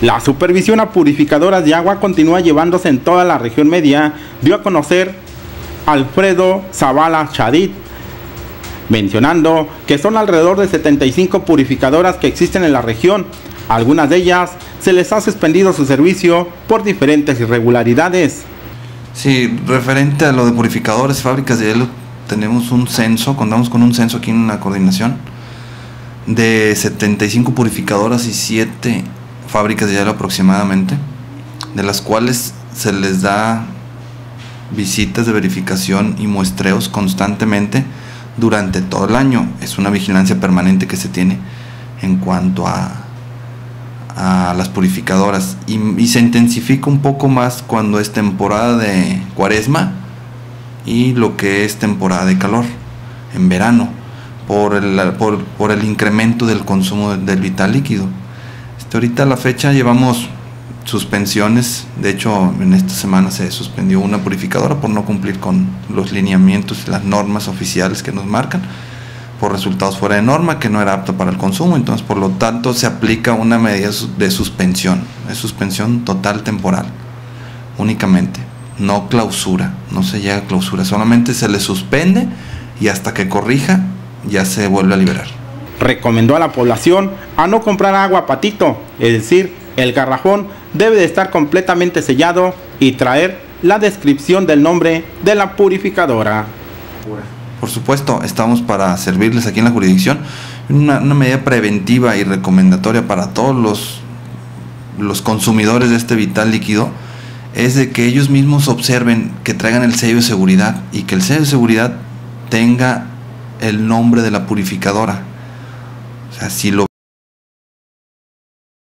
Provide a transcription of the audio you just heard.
La supervisión a purificadoras de agua continúa llevándose en toda la región media, dio a conocer Alfredo Zavala Chadid, mencionando que son alrededor de 75 purificadoras que existen en la región. Algunas de ellas se les ha suspendido su servicio por diferentes irregularidades. Sí, referente a lo de purificadores, fábricas de hielo, tenemos un censo, contamos con un censo aquí en la coordinación de 75 purificadoras y 7 fábricas de hielo aproximadamente, de las cuales se les da visitas de verificación y muestreos constantemente durante todo el año. Es una vigilancia permanente que se tiene en cuanto a, a las purificadoras y, y, se intensifica un poco más cuando es temporada de cuaresma y lo que es temporada de calor en verano por el, por, por el incremento del consumo del vital líquido. Este, ahorita a la fecha llevamos suspensiones, de hecho en esta semana se suspendió una purificadora por no cumplir con los lineamientos y las normas oficiales que nos marcan, por resultados fuera de norma, que no era apto para el consumo, entonces por lo tanto se aplica una medida de suspensión, es suspensión total temporal, únicamente, no clausura, no se llega a clausura, solamente se le suspende y hasta que corrija ya se vuelve a liberar. Recomendó a la población a no comprar agua patito, es decir, el garrafón debe de estar completamente sellado y traer la descripción del nombre de la purificadora. Por supuesto, estamos para servirles aquí en la jurisdicción. Una, medida preventiva y recomendatoria para todos los, los consumidores de este vital líquido es de que ellos mismos observen que traigan el sello de seguridad y que el sello de seguridad tenga el nombre de la purificadora. O sea, si lo